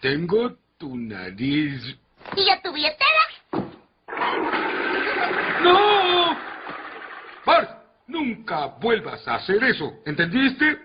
Tengo tu nariz. ¿Y yo tu billetera? ¡No! Bart, nunca vuelvas a hacer eso, ¿entendiste?